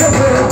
Gracias.